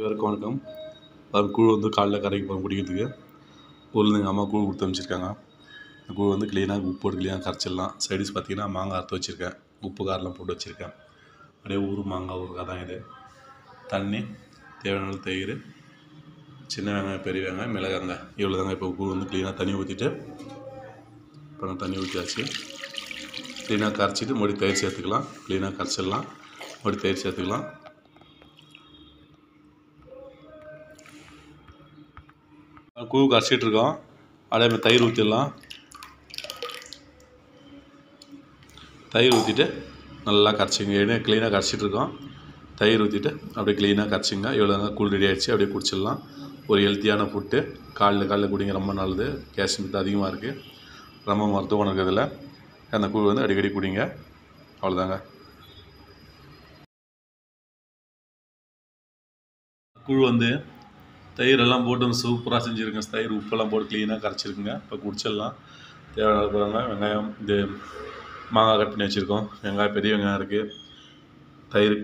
அனைவருக்கும் வணக்கம். அது கூழ் வந்து காலைல கரைக்கு போகிறோம் குடிக்கிறதுக்கு ஊரில் எங்கள் அம்மா கூழ் கொடுத்து அனுப்பிச்சிருக்காங்க. அந்த கூழ் வந்து க்ளீனாக உப்பு போட்டு க்ளீனாக கரைச்சிடலாம். சைடிஸ் பார்த்தீங்கன்னா மாங்காய் அறுத்து வச்சுருக்கேன். உப்பு காரெலாம் போட்டு வச்சுருக்கேன். அப்படியே ஊர் மாங்காய் ஊருக்காக தான் இது. தண்ணி தேவையான தயிர் சின்ன வெங்காயம் பெரிய வெங்காயம் மிளகாங்க இவ்வளோ தாங்க இப்போ கூழ் வந்து க்ளீனாக தண்ணி ஊற்றிட்டு இப்போ நான் தண்ணி ஊற்றியாச்சு க்ளீனாக கரைச்சிட்டு மறுபடியும் தயிர் சேர்த்துக்கலாம். க்ளீனாக கரைச்சிடலாம். மறுபடியும் தயிர் சேர்த்துக்கலாம். கூழ் கரைச்சிட்டு இருக்கோம். அதே மாதிரி தயிர் ஊற்றிடலாம் தயிர் ஊற்றிட்டு நல்லா கரைச்சிங்க. ஏன்னா க்ளீனாக கரைச்சிட்டு இருக்கோம். தயிர் ஊற்றிட்டு அப்படியே க்ளீனாக கரைச்சிங்க. எவ்வளோ நேரம் கூழ் ரெடி ஆகிடுச்சு அப்படியே குடிச்சிடலாம். ஒரு ஹெல்த்தியான ஃபுட்டு காலையில் காலையில் குடிங்க. ரொம்ப நல்லது. கேஸ் மித்து அதிகமாக இருக்குது ரொம்ப மருத்துவ குணம் இருக்குது அந்த கூழ் வந்து அடிக்கடி குடிங்க. அவ்வளோதாங்க கூழ் வந்து தயிரெல்லாம் போட்டு சூப்பராக செஞ்சுருங்க. தயிர் உப்பெல்லாம் போட்டு க்ளீனாக கரைச்சிருக்குங்க. இப்போ குடிச்சிடலாம். தேவையான பாருங்க வெங்காயம் இது மாங்காய் கட் பண்ணி வச்சுருக்கோம். வெங்காயம் பெரிய வெங்காயம் இருக்குது தயிர்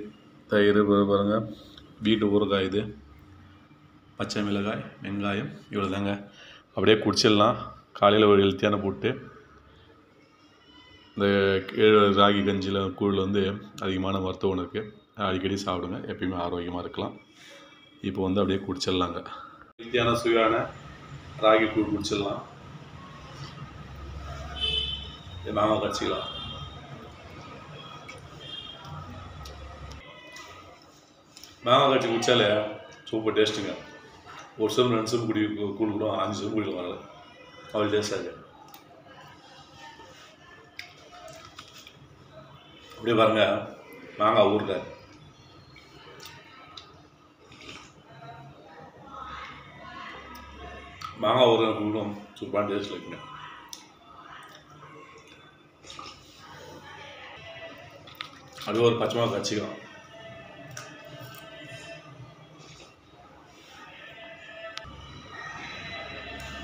தயிர் பாருங்கள் வீட்டு ஊறுகாய் இது. பச்சை மிளகாய் வெங்காயம் இவ்வளோ தாங்க அப்படியே குடிச்சிடலாம். காலையில் ஒரு ஹெல்த்தியான போட்டு இந்த ராகி கஞ்சியில் கூழ் வந்து அதிகமான மருத்துவம் இருக்குது அடிக்கடி சாப்பிடுங்க. எப்பயுமே ஆரோக்கியமாக இருக்கலாம். இப்போ வந்து அப்படியே குடிச்சிடலாங்க. ஹெல்த்தியான சுவையான ராகி கூழ் குடிச்சிடலாம். இது கட்சிக்கலாம். மாமா கட்சி குடிச்சாலே சூப்பர் டேஸ்ட்டுங்க. ஒரு சிலம் ரெண்டு சிலம் குடி கூழ் கூட அஞ்சு சிலம் குடிக்கலாம் நல்லா அவ்வளோ டேஸ்டாக அப்படியே பாருங்க. மாங்காய் ஊருக்காரு மாங்காய் ஊறுகாய் கூடும் சூப்பரான டேஸ்ட்டில் இருக்குங்க. அப்படியே ஒரு பச்சை மிளகா கச்சிக்கலாம்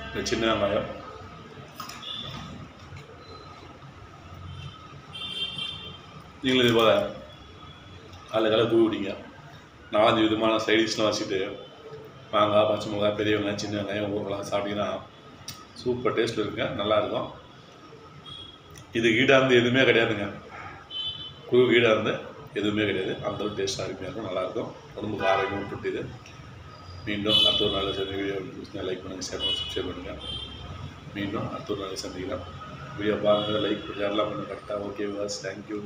இந்த சின்ன வெங்காயம். நீங்களும் இது போல் அதில் கலை தூவி விட்டீங்க நாலஞ்சு விதமான சைடிஷ்லாம் வச்சுட்டு மாங்காய் பச்சை மிளகாய் பெரிய வெங்காயம் சின்ன வெங்காயம் ஊறுகலாம் சாப்பிட்டீங்கன்னா சூப்பர் டேஸ்ட்டில் இருக்குங்க நல்லாயிருக்கும் இது ஈடாந்து எதுவுமே கிடையாதுங்க. குழு ஈடாந்து எதுவுமே கிடையாது. அந்தளவு டேஸ்ட்டாக அருமையாக இருக்கும் நல்லாயிருக்கும் உடம்புக்கு ஆரோக்கியம் ஃபுட் மீண்டும் அடுத்த ஒரு நாள் சேர்ந்து வீடியோ பிடிச்சிருந்தா லைக் பண்ணுங்கள் ஷேர் பண்ணுங்கள் சப்ஸ்கிரைப் பண்ணுங்கள் மீண்டும் அடுத்த ஒரு நாள் சந்திக்கலாம். வீடியோ பாருங்கள் லைக் ஷேர்லாம் பண்ணுங்கள் கரெக்டாக ஓகே வாஸ் தேங்க்யூ